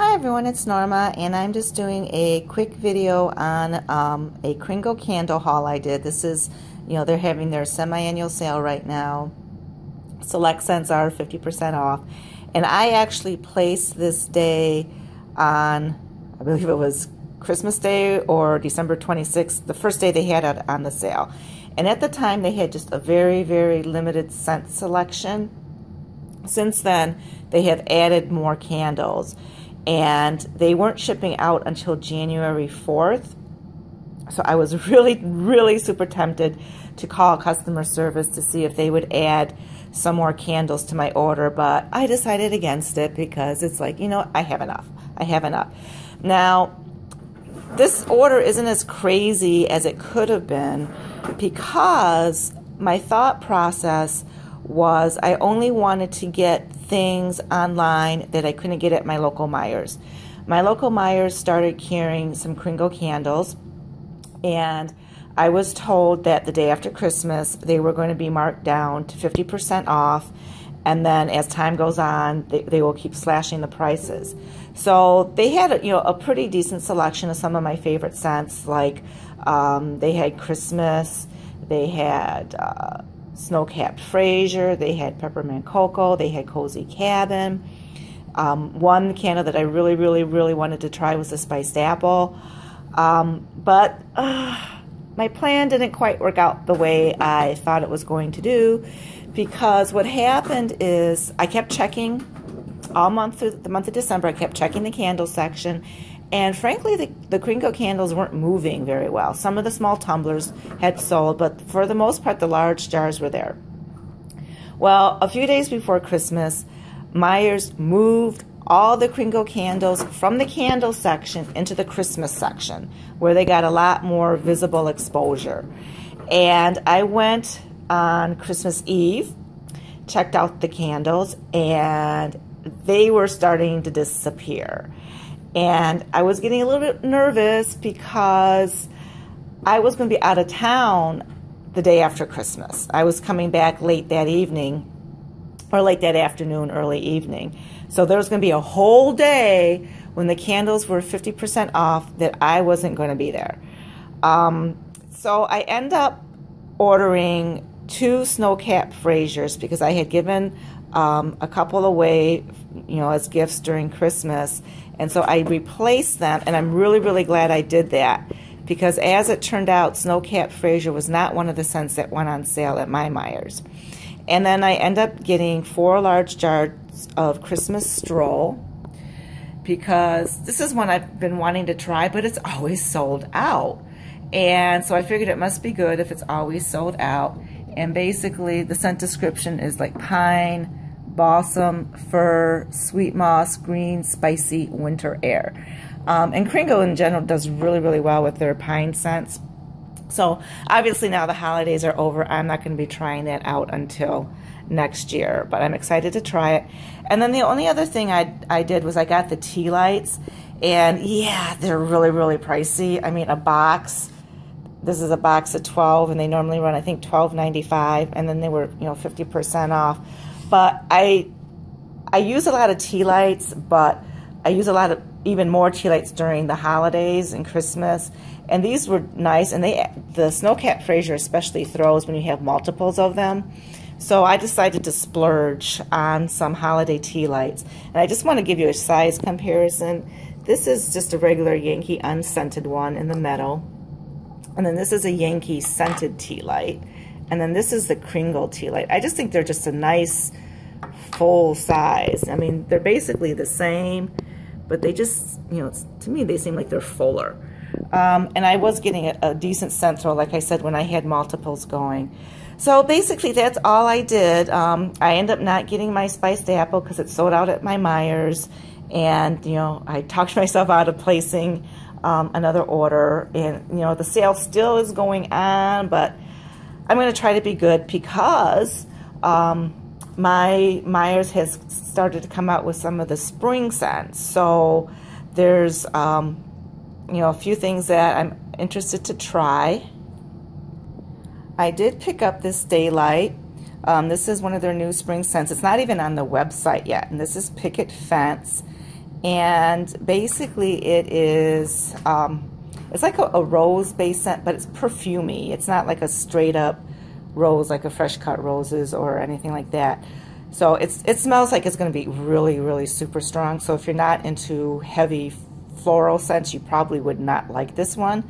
Hi everyone, it's Norma and I'm just doing a quick video on um, a Kringle candle haul I did. This is, you know, they're having their semi-annual sale right now. Select scents are 50% off. And I actually placed this day on, I believe it was Christmas Day or December 26th, the first day they had it on the sale. And at the time they had just a very, very limited scent selection. Since then, they have added more candles and they weren't shipping out until January 4th. So I was really, really super tempted to call customer service to see if they would add some more candles to my order, but I decided against it because it's like, you know, I have enough. I have enough. Now, this order isn't as crazy as it could have been because my thought process was I only wanted to get things online that I couldn't get at my local Meijers. My local Meijers started carrying some Kringle candles, and I was told that the day after Christmas they were going to be marked down to 50% off, and then as time goes on, they, they will keep slashing the prices. So they had a, you know a pretty decent selection of some of my favorite scents, like um, they had Christmas, they had. Uh, snow-capped Fraser, they had peppermint cocoa, they had cozy cabin. Um, one candle that I really, really, really wanted to try was the spiced apple. Um, but uh, my plan didn't quite work out the way I thought it was going to do because what happened is I kept checking all month through the month of December. I kept checking the candle section and frankly, the, the candles weren't moving very well. Some of the small tumblers had sold, but for the most part, the large jars were there. Well, a few days before Christmas, Meijers moved all the Kringle candles from the candle section into the Christmas section, where they got a lot more visible exposure. And I went on Christmas Eve, checked out the candles, and they were starting to disappear. And I was getting a little bit nervous because I was going to be out of town the day after Christmas. I was coming back late that evening or late that afternoon, early evening. So there was going to be a whole day when the candles were 50% off that I wasn't going to be there. Um, so I end up ordering two snow-capped Frasers because I had given um, a couple away, you know, as gifts during Christmas. And so I replaced them, and I'm really, really glad I did that because as it turned out, Snowcap Fraser was not one of the scents that went on sale at my Meijers. And then I end up getting four large jars of Christmas Stroll because this is one I've been wanting to try, but it's always sold out. And so I figured it must be good if it's always sold out. And basically, the scent description is like pine, balsam, fir, sweet moss, green, spicy, winter air. Um, and Kringle in general does really, really well with their pine scents. So obviously now the holidays are over. I'm not going to be trying that out until next year, but I'm excited to try it. And then the only other thing I, I did was I got the tea lights. And yeah, they're really, really pricey. I mean, a box, this is a box of 12 and they normally run, I think, $12.95. And then they were, you know, 50% off. But I I use a lot of tea lights, but I use a lot of even more tea lights during the holidays and Christmas. And these were nice, and they the Snowcap Fraser especially throws when you have multiples of them. So I decided to splurge on some holiday tea lights. And I just want to give you a size comparison. This is just a regular Yankee unscented one in the metal. And then this is a Yankee scented tea light. And then this is the Kringle tea light. I just think they're just a nice full size. I mean, they're basically the same, but they just, you know, to me, they seem like they're fuller. Um, and I was getting a, a decent central, like I said, when I had multiples going. So basically, that's all I did. Um, I ended up not getting my spiced apple because it sold out at my Meijers. And, you know, I talked myself out of placing um, another order. And, you know, the sale still is going on, but I'm going to try to be good because um, my Meijers has started to come out with some of the spring scents. So there's, um, you know, a few things that I'm interested to try. I did pick up this Daylight. Um, this is one of their new spring scents. It's not even on the website yet. And this is Picket Fence. And basically it is, um, it's like a, a rose base scent, but it's perfumy. It's not like a straight up rose, like a fresh cut roses or anything like that. So it's it smells like it's going to be really, really super strong. So if you're not into heavy floral scents, you probably would not like this one.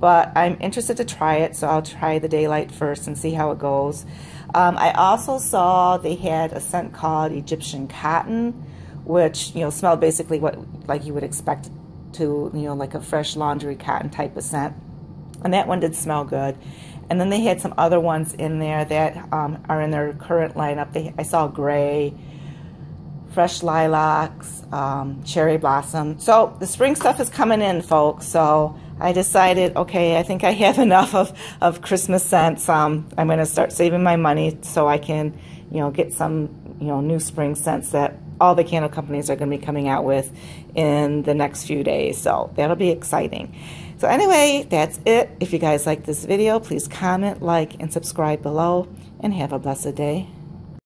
But I'm interested to try it, so I'll try the Daylight first and see how it goes. Um, I also saw they had a scent called Egyptian Cotton, which, you know, smelled basically what like you would expect to, you know, like a fresh laundry cotton type of scent. And that one did smell good. And then they had some other ones in there that um, are in their current lineup. They, I saw gray, fresh lilacs, um, cherry blossom. So the spring stuff is coming in, folks. So I decided, okay, I think I have enough of, of Christmas scents. Um, I'm going to start saving my money so I can, you know, get some, you know, new spring scents that all the candle companies are going to be coming out with in the next few days. So that'll be exciting. So anyway, that's it. If you guys like this video, please comment, like, and subscribe below. And have a blessed day.